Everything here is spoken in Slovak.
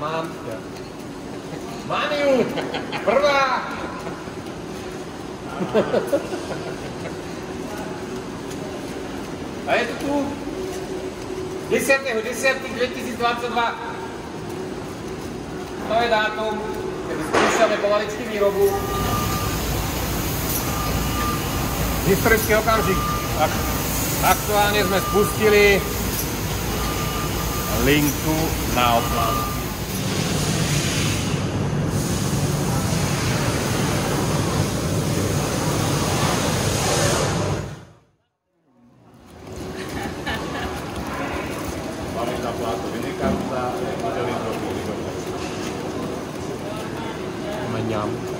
Mám. Mám ju! Prvá! A je to tu 10.10.2022. To je dátum, kedy spúšťame pomaličky výrobu. Historický okamžik. Ak- Aktuálne sme spustili linku na aumenta quanto viene calza e il motorizzo pubblico. Mangiamo.